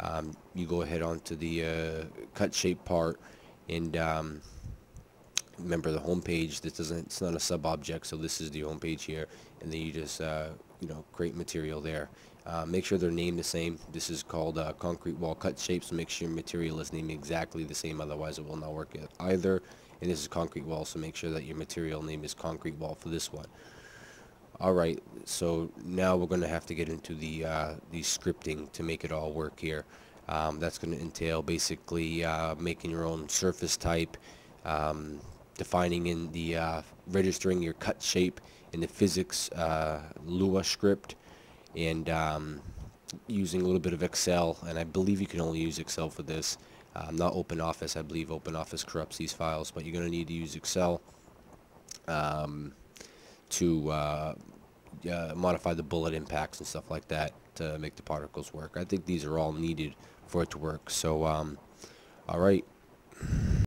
um, you go ahead onto the uh, cut shape part and um, remember the home page this doesn't it's not a sub object so this is the home page here. And then you just uh, you know create material there. Uh, make sure they're named the same. This is called uh, concrete wall cut shape so make sure your material is named exactly the same otherwise it will not work either. And this is concrete wall so make sure that your material name is concrete wall for this one alright so now we're gonna have to get into the uh, the scripting to make it all work here. Um, that's going to entail basically uh, making your own surface type um, defining in the uh, registering your cut shape in the physics uh, Lua script and um, using a little bit of Excel and I believe you can only use Excel for this. Um, not OpenOffice I believe OpenOffice corrupts these files but you're gonna need to use Excel. Um, to uh, uh, modify the bullet impacts and stuff like that to make the particles work. I think these are all needed for it to work. So um, alright